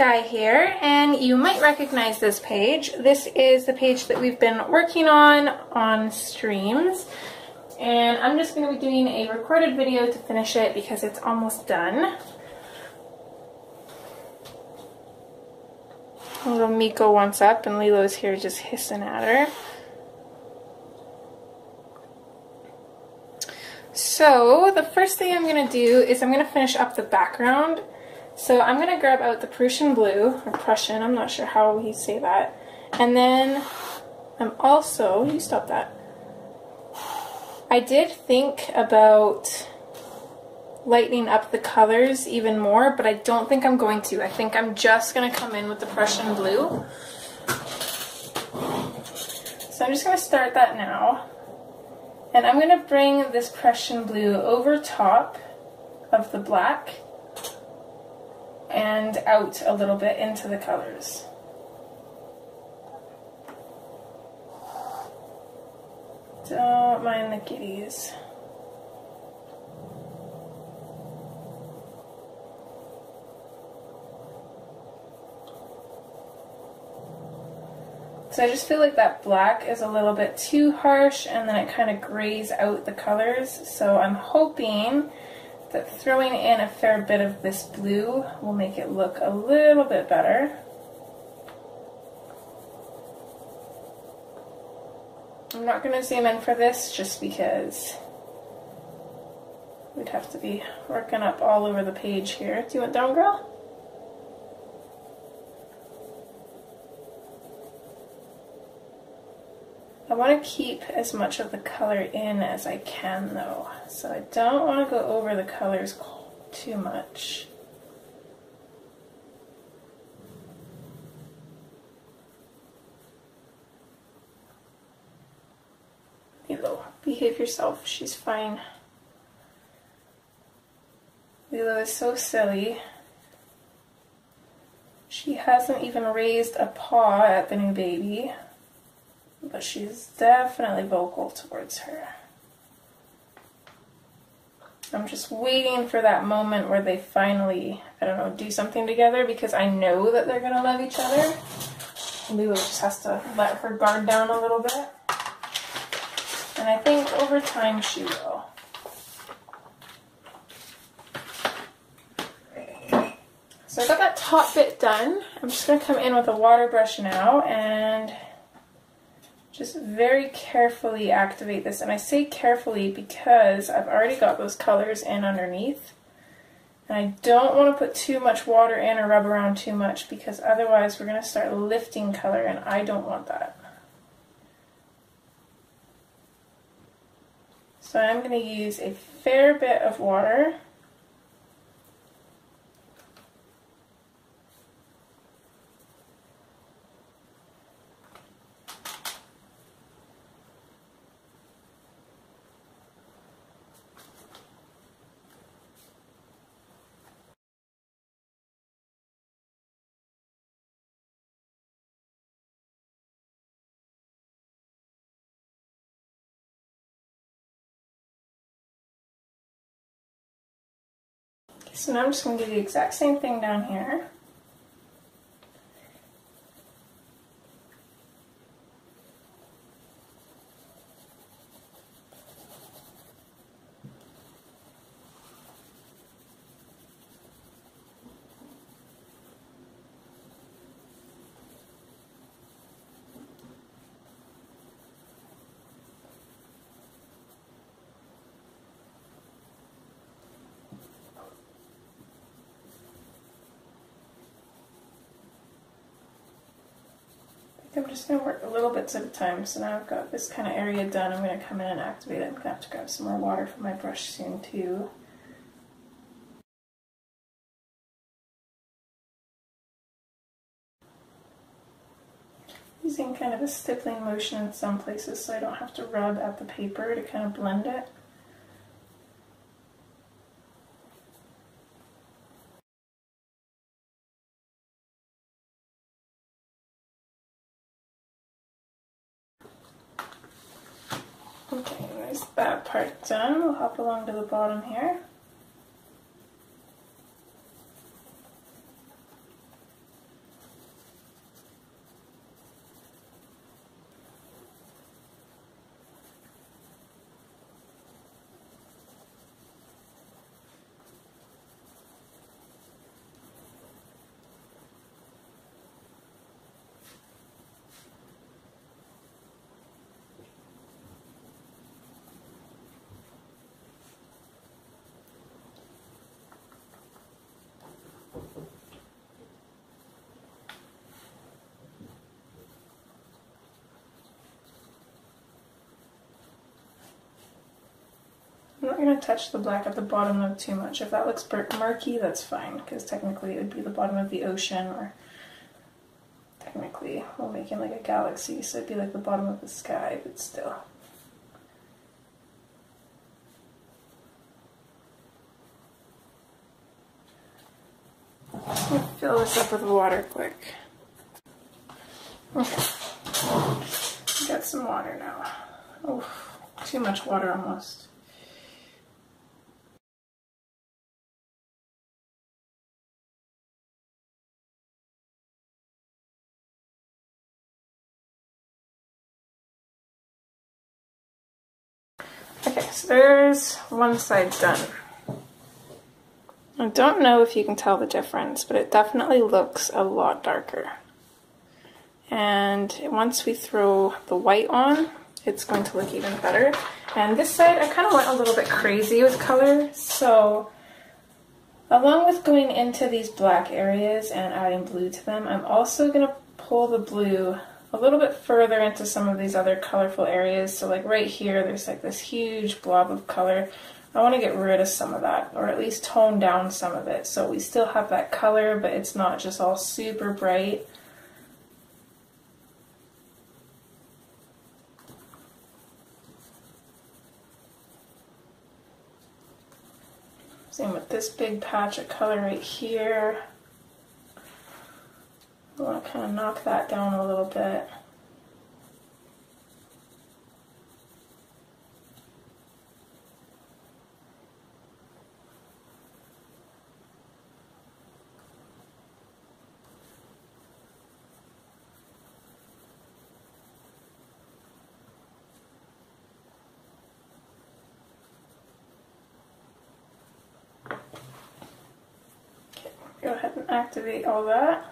Sky here, and you might recognize this page. This is the page that we've been working on on streams, and I'm just going to be doing a recorded video to finish it because it's almost done. Little Miko wants up, and Lilo's here just hissing at her. So, the first thing I'm going to do is I'm going to finish up the background. So I'm going to grab out the Prussian blue, or Prussian, I'm not sure how you say that. And then I'm also, you stop that. I did think about lightening up the colors even more, but I don't think I'm going to. I think I'm just going to come in with the Prussian blue. So I'm just going to start that now. And I'm going to bring this Prussian blue over top of the black and out a little bit into the colors. Don't mind the kitties. So I just feel like that black is a little bit too harsh and then it kind of grays out the colors. So I'm hoping that throwing in a fair bit of this blue will make it look a little bit better. I'm not going to zoom in for this just because we'd have to be working up all over the page here. Do you want down, girl? Want to keep as much of the color in as I can though, so I don't want to go over the colors too much. Lilo, behave yourself, she's fine. Lilo is so silly. She hasn't even raised a paw at the new baby but she's definitely vocal towards her. I'm just waiting for that moment where they finally, I don't know, do something together because I know that they're going to love each other. Lilo just has to let her guard down a little bit. And I think over time she will. So I got that top bit done. I'm just going to come in with a water brush now and just very carefully activate this. And I say carefully because I've already got those colors in underneath. And I don't want to put too much water in or rub around too much because otherwise we're going to start lifting color and I don't want that. So I'm going to use a fair bit of water. So now I'm just going to do the exact same thing down here. I'm just going to work a little bits at a time. So now I've got this kind of area done. I'm going to come in and activate it. I'm going to have to grab some more water from my brush soon too. using kind of a stippling motion in some places so I don't have to rub at the paper to kind of blend it. Okay, there's that part done. We'll hop along to the bottom here. Going to touch the black at the bottom of too much. If that looks murky, that's fine, because technically it would be the bottom of the ocean, or technically we're making like a galaxy, so it'd be like the bottom of the sky, but still. fill this up with water quick. Okay. Got some water now. Oh, too much water almost. Okay, so there's one side done. I don't know if you can tell the difference, but it definitely looks a lot darker. And once we throw the white on, it's going to look even better. And this side, I kind of went a little bit crazy with color, so along with going into these black areas and adding blue to them, I'm also going to pull the blue a little bit further into some of these other colorful areas. So like right here, there's like this huge blob of color. I want to get rid of some of that, or at least tone down some of it. So we still have that color, but it's not just all super bright. Same with this big patch of color right here. I want to kind of knock that down a little bit. Go ahead and activate all that.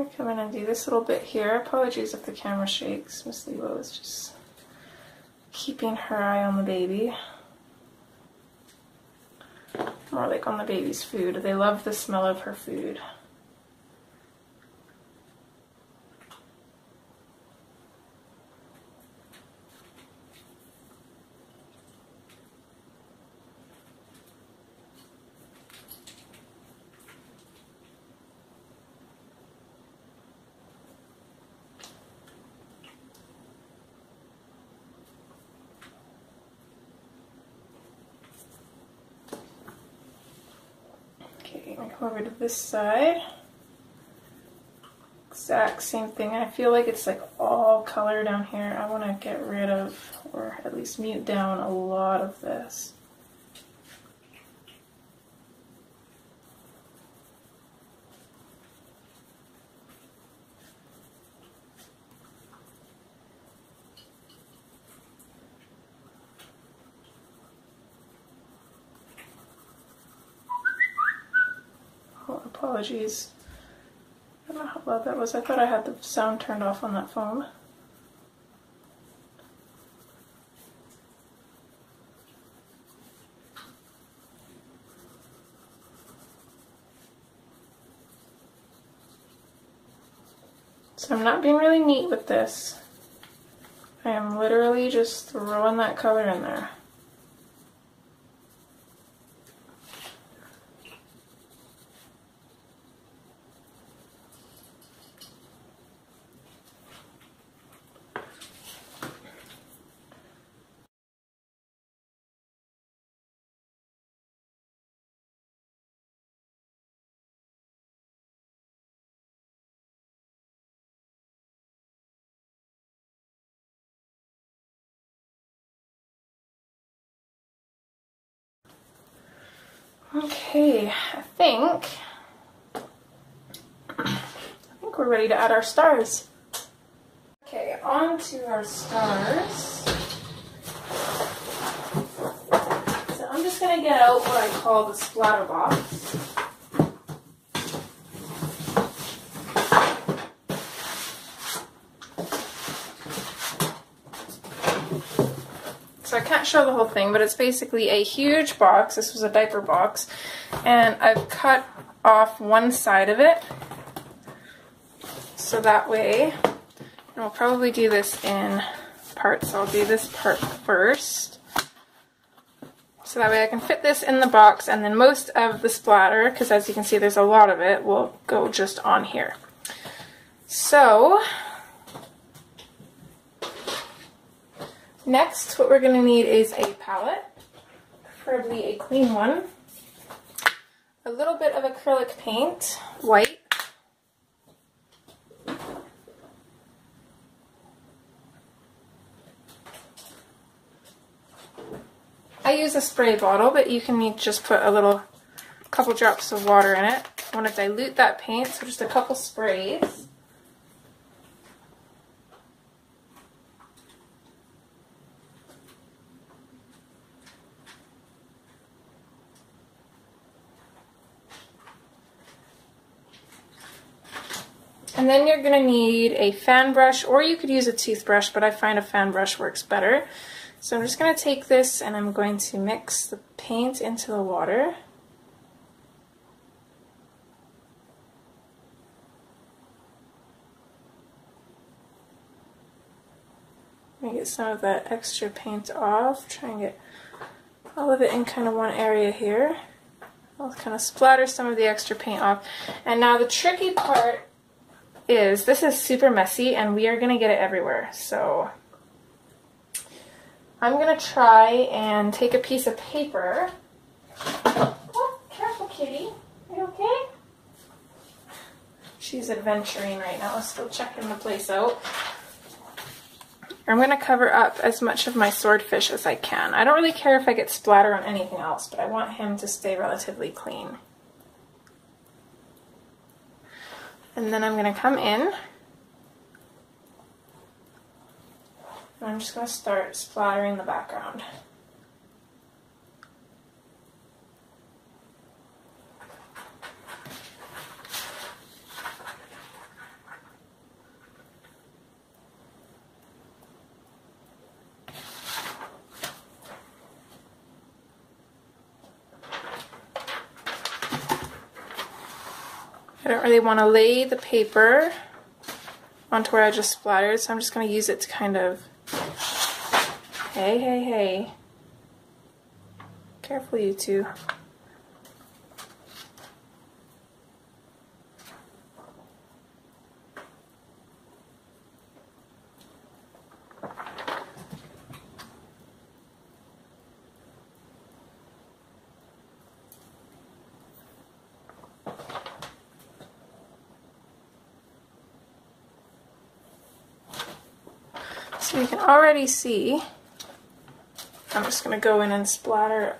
Going to come in and do this little bit here. Apologies if the camera shakes. Miss Lilo is just keeping her eye on the baby. More like on the baby's food. They love the smell of her food. Come over to this side. Exact same thing. I feel like it's like all color down here. I want to get rid of, or at least mute down a lot of this. Apologies. I don't know how loud that was. I thought I had the sound turned off on that phone. So I'm not being really neat with this. I am literally just throwing that color in there. Okay, I think I think we're ready to add our stars. Okay, on to our stars. So I'm just gonna get out what I call the splatter box. Can't show the whole thing, but it's basically a huge box. This was a diaper box. And I've cut off one side of it. So that way, and we'll probably do this in parts. So I'll do this part first. So that way I can fit this in the box and then most of the splatter, because as you can see there's a lot of it, will go just on here. So Next, what we're going to need is a palette, preferably a clean one, a little bit of acrylic paint, white, I use a spray bottle, but you can just put a little couple drops of water in it. I want to dilute that paint, so just a couple sprays. And then you're going to need a fan brush, or you could use a toothbrush, but I find a fan brush works better. So I'm just going to take this and I'm going to mix the paint into the water. get some of that extra paint off, try and get all of it in kind of one area here. I'll kind of splatter some of the extra paint off. And now the tricky part is this is super messy and we are going to get it everywhere. So I'm going to try and take a piece of paper. Oh, careful, kitty. Are you okay? She's adventuring right now, still checking the place out. I'm going to cover up as much of my swordfish as I can. I don't really care if I get splatter on anything else, but I want him to stay relatively clean. And then I'm going to come in. And I'm just going to start splattering the background. Don't really want to lay the paper onto where I just splattered, so I'm just going to use it to kind of, hey, hey, hey, careful you two. So you can already see, I'm just going to go in and splatter.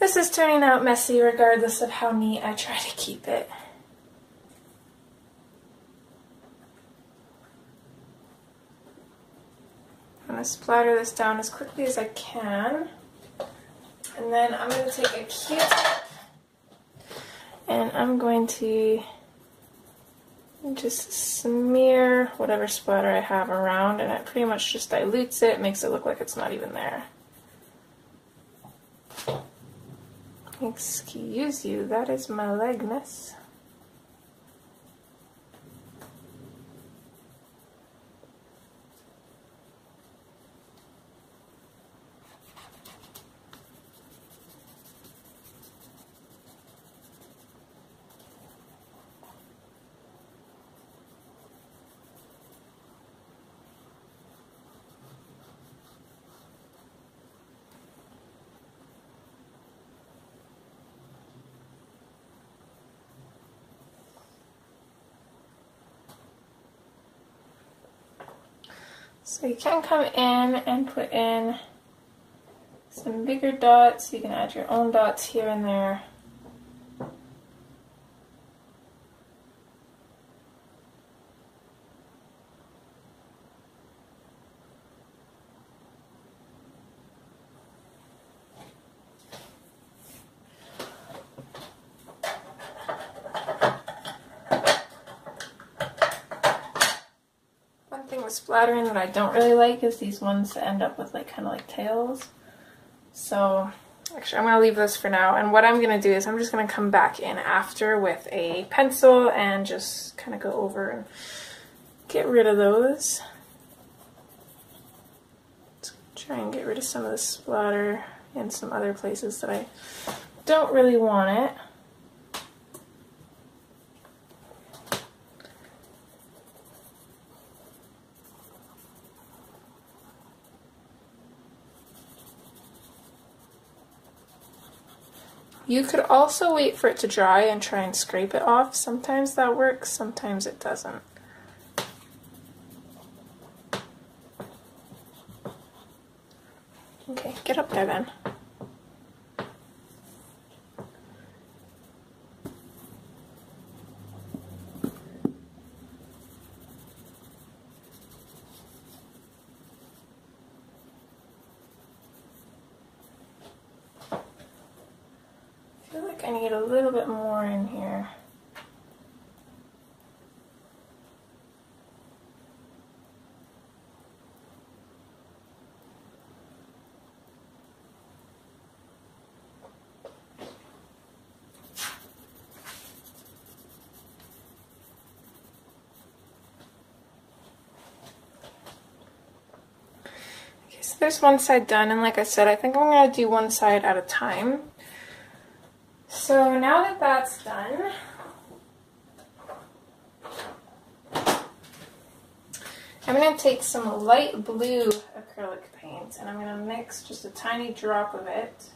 This is turning out messy regardless of how neat I try to keep it. I'm going to splatter this down as quickly as I can. And then I'm going to take a Q-tip and I'm going to just smear whatever splatter I have around and it pretty much just dilutes it, makes it look like it's not even there. Excuse you, that is my leg, miss. So you can come in and put in some bigger dots. You can add your own dots here and there. One thing with splattering that I don't really like is these ones that end up with like kind of like tails. So actually I'm going to leave those for now. And what I'm going to do is I'm just going to come back in after with a pencil and just kind of go over and get rid of those. Let's try and get rid of some of the splatter and some other places that I don't really want it. You could also wait for it to dry and try and scrape it off. Sometimes that works, sometimes it doesn't. Okay, get up there then. I feel like I need a little bit more in here. Okay, so there's one side done, and like I said, I think I'm going to do one side at a time. So now that that's done, I'm going to take some light blue acrylic paint and I'm going to mix just a tiny drop of it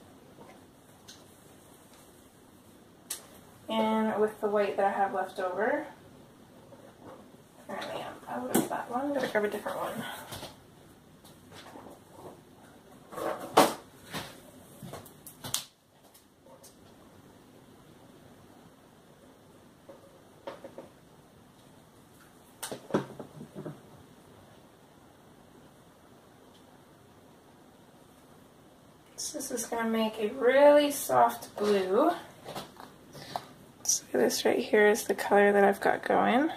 in with the white that I have left over. Apparently I'm out of that one, I'm going to grab a different one. So this is going to make a really soft blue. So this right here is the color that I've got going.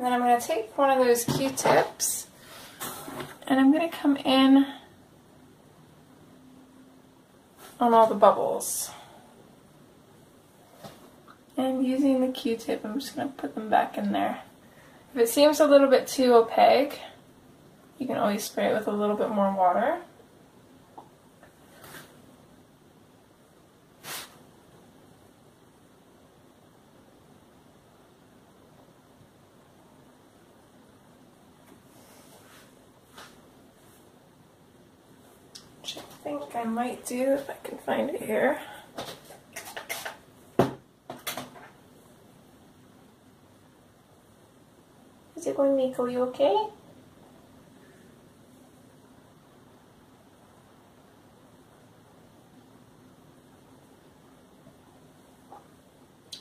And then I'm take one of those Q-tips and I'm going to come in on all the bubbles. And using the Q-tip, I'm just going to put them back in there. If it seems a little bit too opaque, you can always spray it with a little bit more water. Which I think I might do if I can find it here. Is it going, Nico? You okay?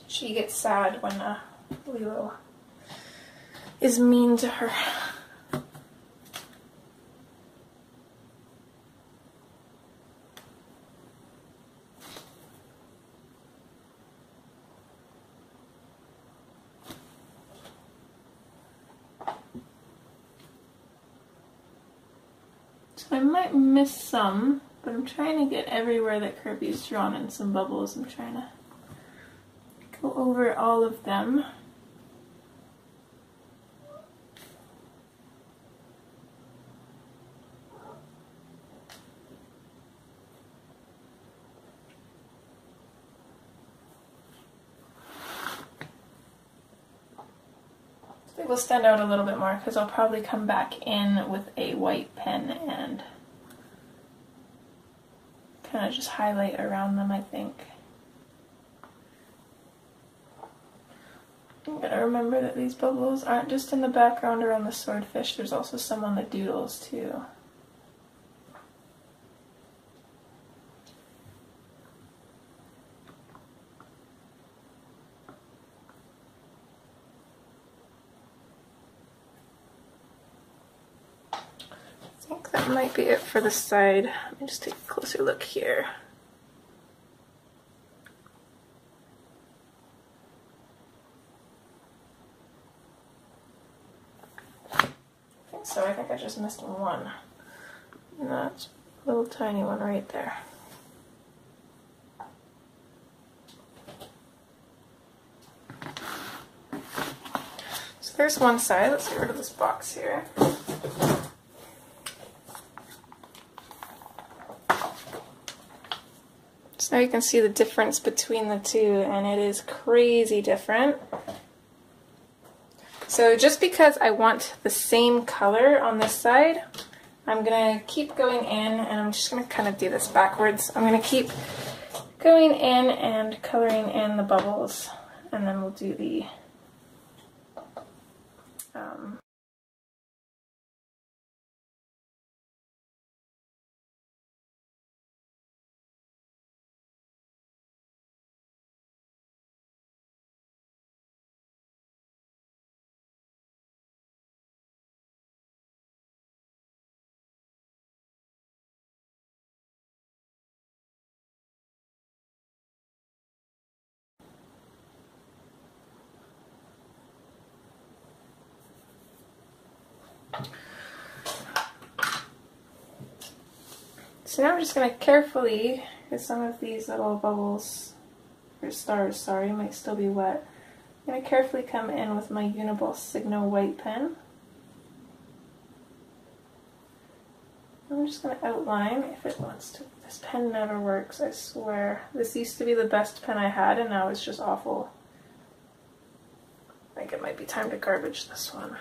She gets sad when uh, Lilo is mean to her. So I might miss some, but I'm trying to get everywhere that Kerby's drawn in some bubbles. I'm trying to go over all of them. They will stand out a little bit more because I'll probably come back in with a white pen and kind of just highlight around them, I think. I'm gonna remember that these bubbles aren't just in the background or on the swordfish, there's also some on the doodles too. That might be it for the side. Let me just take a closer look here. so I think I just missed one. A little tiny one right there. So there's one side. Let's get rid of this box here. So now you can see the difference between the two, and it is crazy different. So just because I want the same color on this side, I'm going to keep going in and I'm just going to kind of do this backwards. I'm going to keep going in and coloring in the bubbles and then we'll do the um, So now I'm just going to carefully, because some of these little bubbles, or stars, sorry, might still be wet. I'm going to carefully come in with my Uniball Signo white pen. I'm just going to outline if it wants to. This pen never works, I swear. This used to be the best pen I had and now it's just awful. I think it might be time to garbage this one.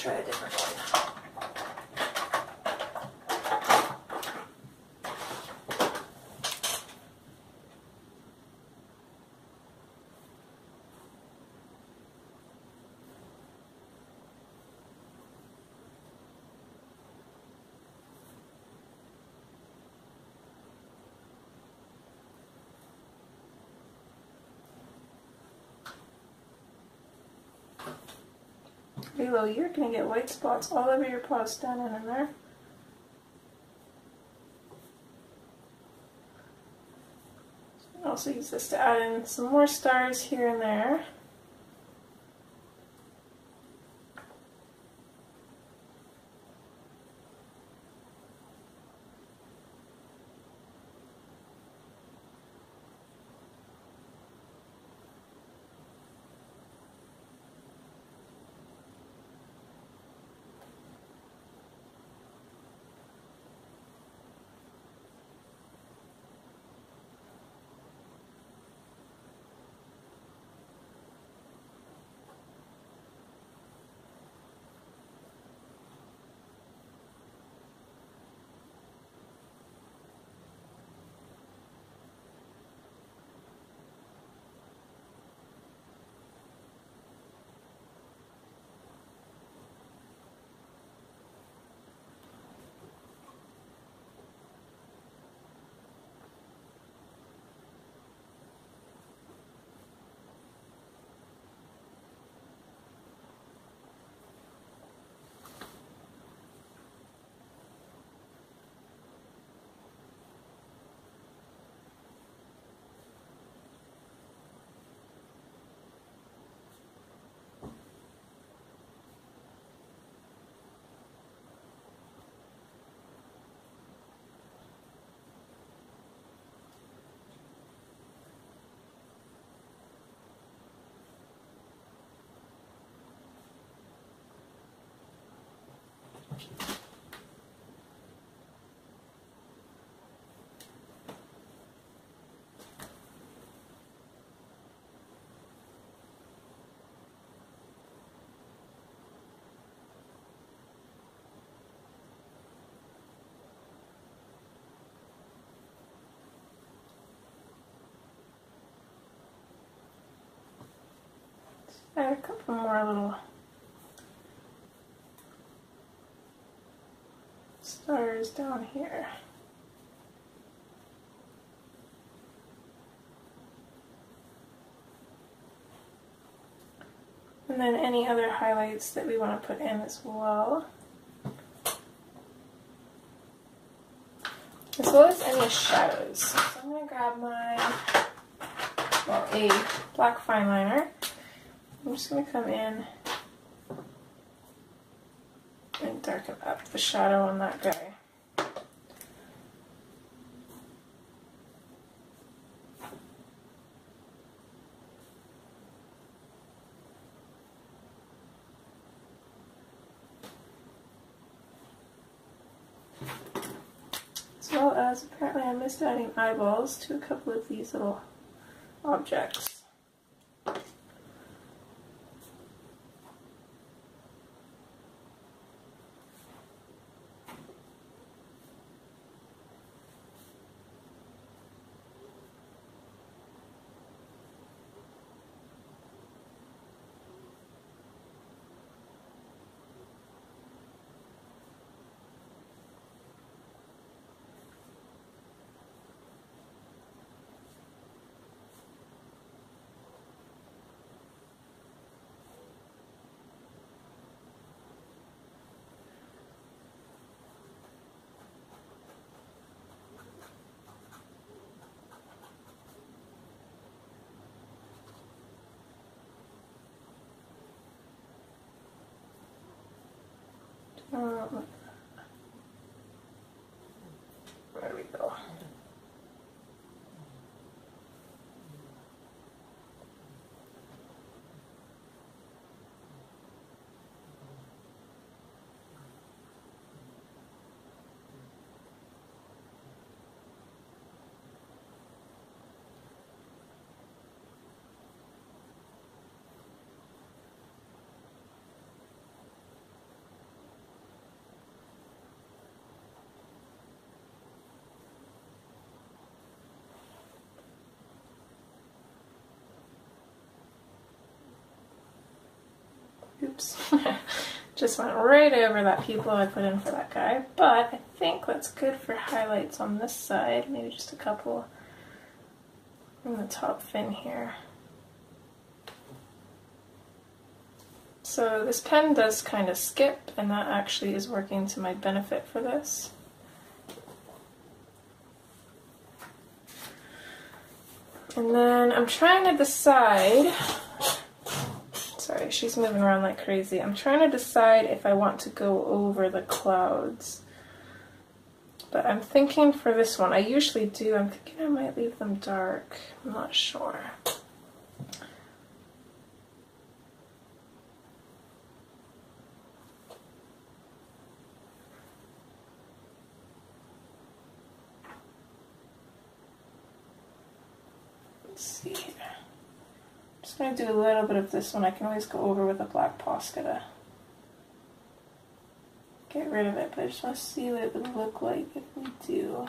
Try a different one. You're gonna get white spots all over your paws down in there. Also use this to add in some more stars here and there. Add a couple more little stars down here. And then any other highlights that we want to put in as well. As well as any shadows. So I'm going to grab my, well, a black fine liner. I'm just going to come in and darken up the shadow on that guy. As well as apparently I missed adding eyeballs to a couple of these little objects. Um, there we go. Oops. Just went right over that pupil I put in for that guy. But I think that's good for highlights on this side. Maybe just a couple in the top fin here. So this pen does kind of skip, and that actually is working to my benefit for this. And then I'm trying to decide Sorry, she's moving around like crazy. I'm trying to decide if I want to go over the clouds. But I'm thinking for this one, I usually do. I'm thinking I might leave them dark. I'm not sure. Let's see here just going to do a little bit of this one. I can always go over with a black Posca get rid of it, but I just want to see what it would look like if we do.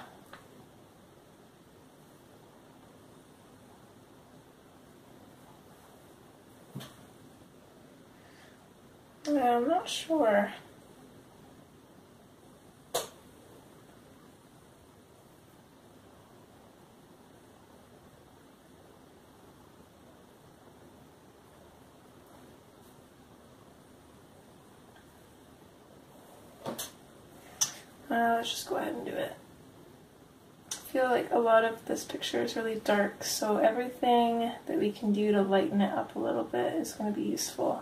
I'm not sure. Uh, let's just go ahead and do it. I feel like a lot of this picture is really dark, so everything that we can do to lighten it up a little bit is going to be useful.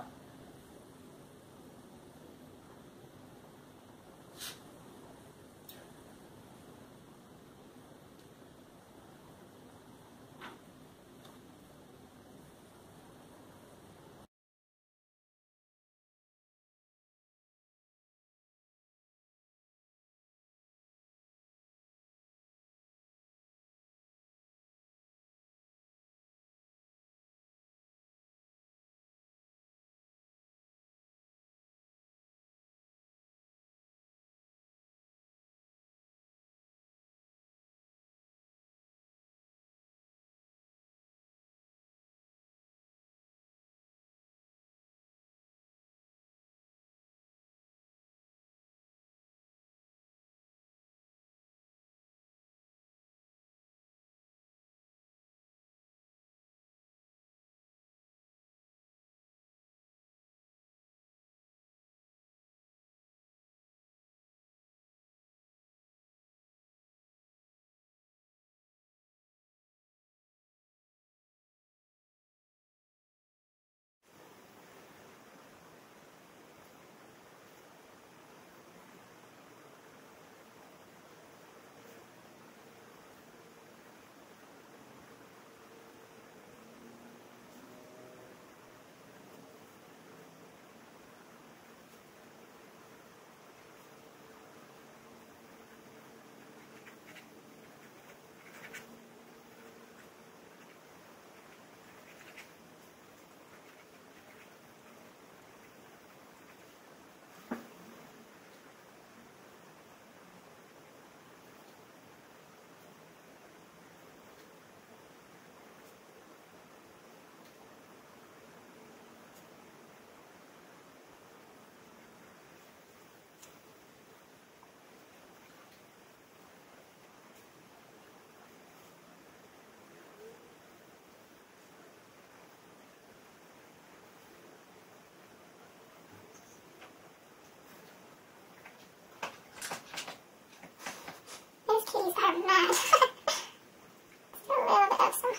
got some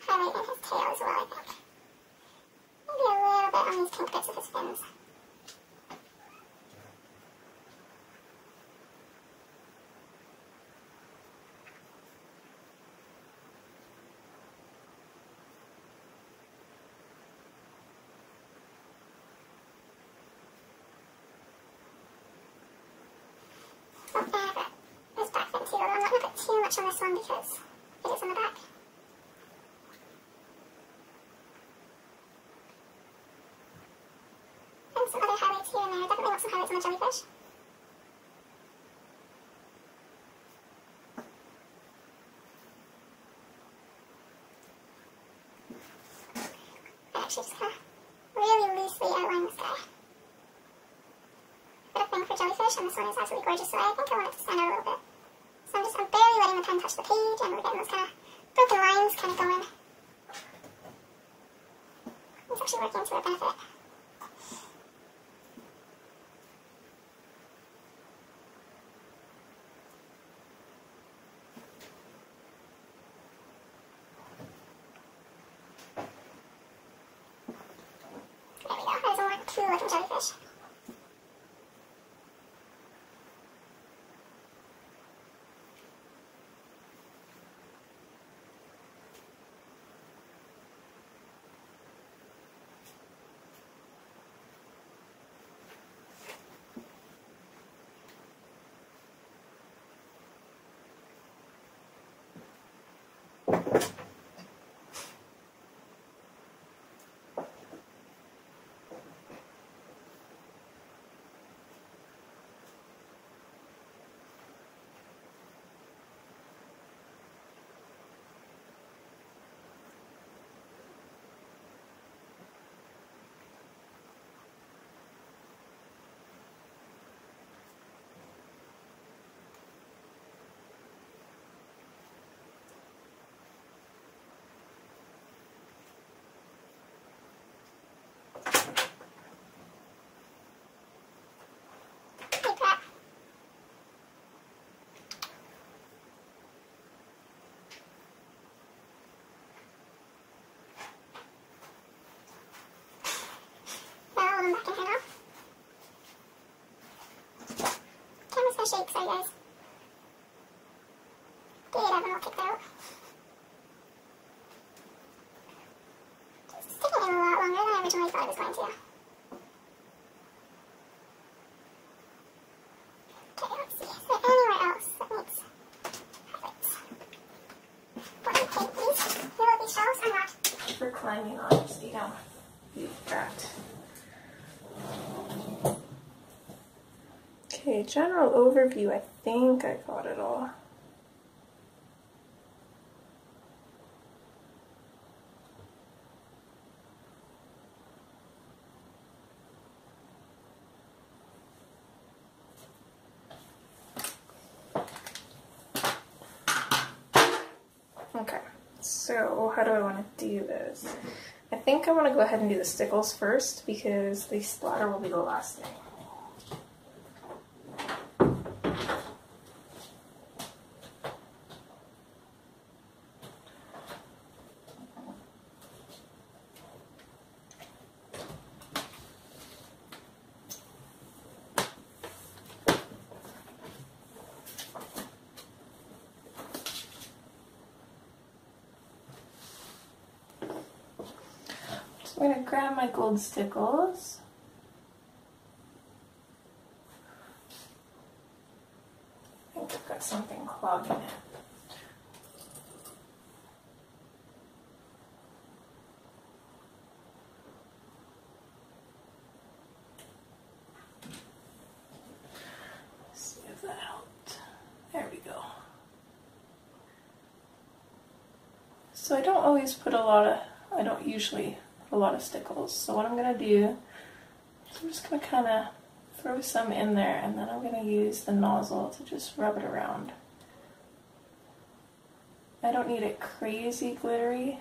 highlight in his tail as well, I think. Maybe a little bit on these pink bits of his fins. I'm not going to put too much on this one because it is on the back. I actually just of really loosely outline this guy. Bit of thing for jellyfish, and this one is absolutely gorgeous, so I think I want it to stand out a little bit. So I'm just, I'm barely letting the pen touch the page, and we're getting those kind of broken lines kind of going. It's actually working to our benefit. Camera's gonna shake, sorry guys. Get it I'll kick out. It's taking a lot longer than I originally thought it was going to. Okay, let's see. Is there anywhere else that needs highlights? What do you think? These, you know, these shells? I'm not. For climbing on, so yeah, you've got. Okay, general overview. I think I got it all. Okay, so how do I want to do this? I think I want to go ahead and do the stickles first because the splatter will be the last thing. So Grab my gold stickles. I think I've got something clogging it. That. There we go. So I don't always put a lot of, I don't usually a lot of stickles. So what I'm going to do is I'm just going to kind of throw some in there and then I'm going to use the nozzle to just rub it around. I don't need it crazy glittery.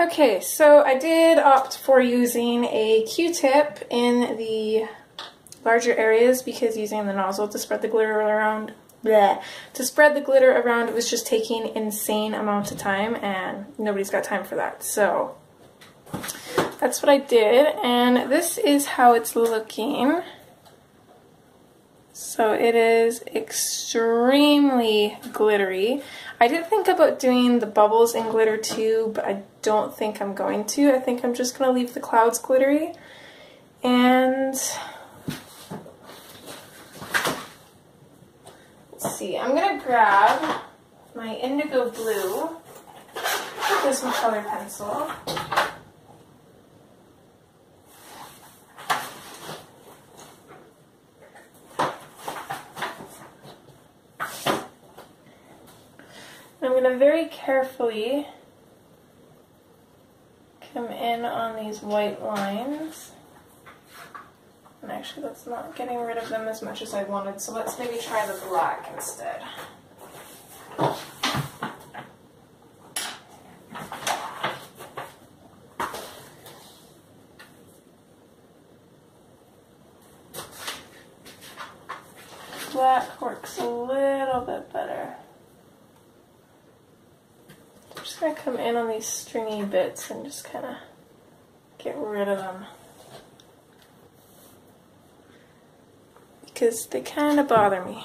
Okay, so I did opt for using a Q-tip in the larger areas because using the nozzle to spread the glitter around bleh, to spread the glitter around was just taking insane amounts of time and nobody's got time for that. So that's what I did and this is how it's looking. So it is extremely glittery. I did think about doing the bubbles in glitter too, but I don't think I'm going to. I think I'm just going to leave the clouds glittery. And let's see, I'm going to grab my indigo blue with some color pencil. Going to very carefully come in on these white lines. And actually that's not getting rid of them as much as I wanted, so let's maybe try the black instead. Black works a little bit better. I'm just going to come in on these stringy bits and just kind of get rid of them. Because they kind of bother me.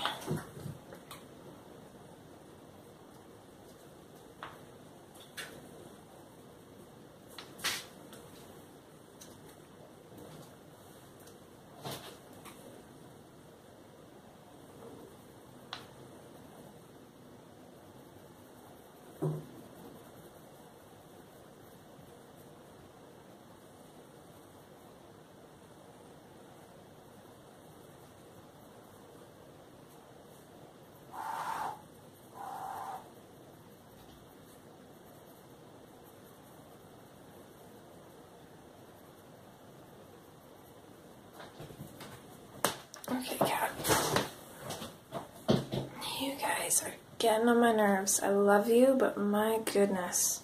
You guys are getting on my nerves. I love you, but my goodness.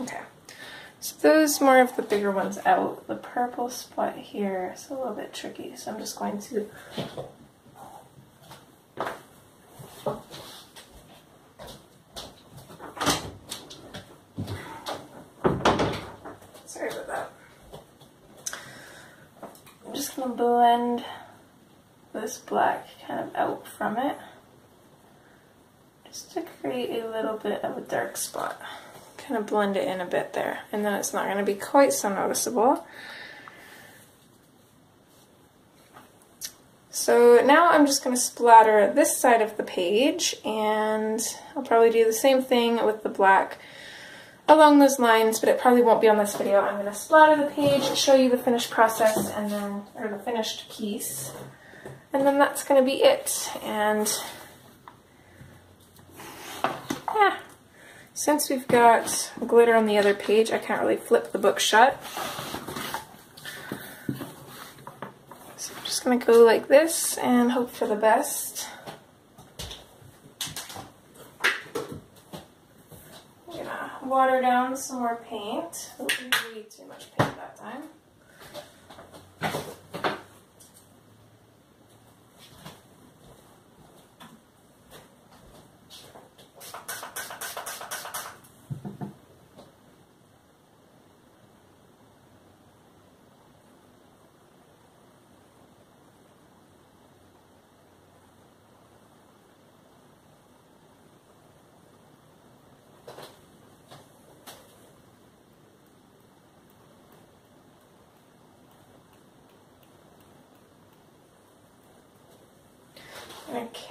Okay, so those more of the bigger ones out. The purple spot here is a little bit tricky, so I'm just going to Sorry about that. I'm just going to blend this black kind of out from it just to create a little bit of a dark spot. Kind of blend it in a bit there and then it's not going to be quite so noticeable. So now I'm just going to splatter this side of the page and I'll probably do the same thing with the black along those lines, but it probably won't be on this video. I'm going to splatter the page, show you the finished process, and then, or the finished piece, and then that's going to be it. And, yeah, since we've got glitter on the other page, I can't really flip the book shut. So I'm just going to go like this and hope for the best. Gonna water down some more paint. Oh, way too much paint that time.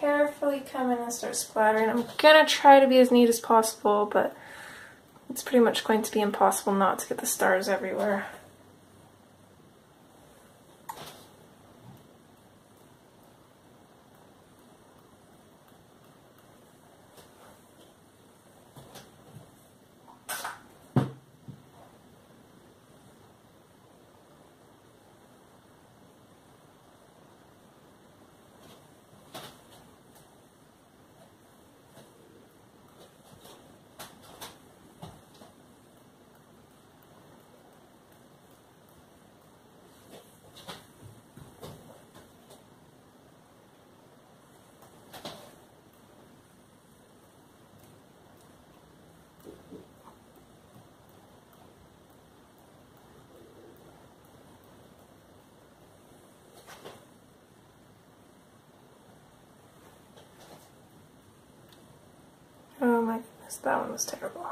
Carefully come in and start splattering. I'm to try to be as neat as possible, but it's pretty much going to be impossible not to get the stars everywhere. Oh my goodness, that one was terrible.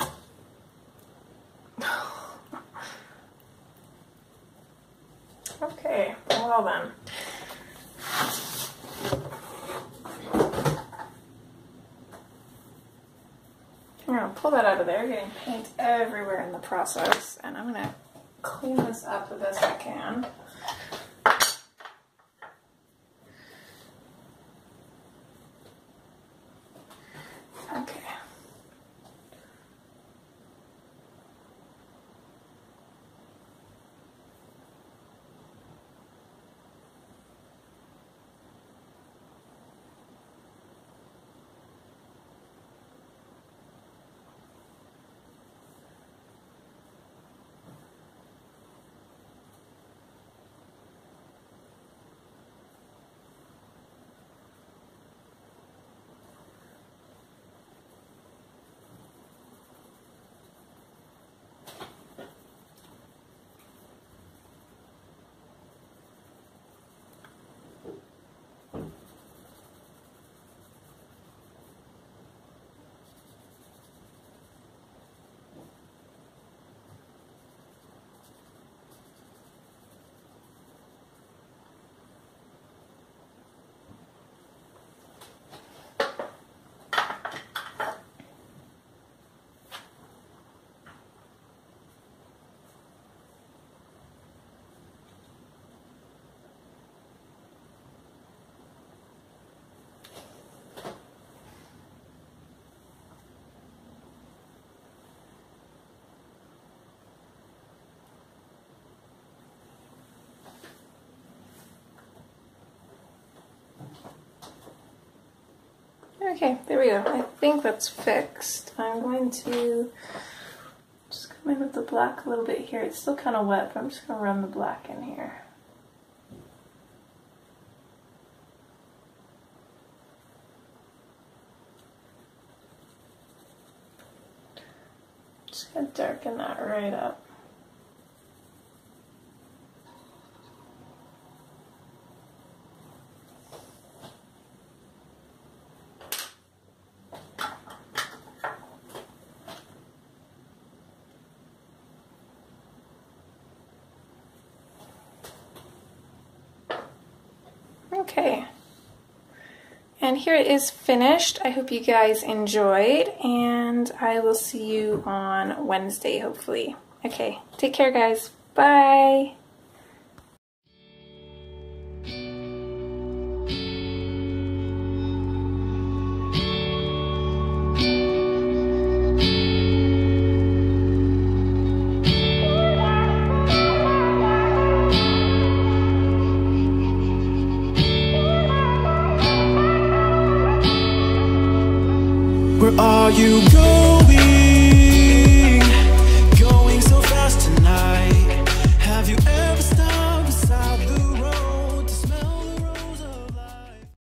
okay, well then. I'm gonna pull that out of there, getting paint everywhere in the process, and I'm gonna clean this up the best I can. Okay. Okay, there we go. I think that's fixed. I'm going to just come in with the black a little bit here. It's still kind of wet, but I'm just going to run the black in here. Just going to darken that right up. Okay. And here it is finished. I hope you guys enjoyed, and I will see you on Wednesday, hopefully. Okay, take care, guys. Bye.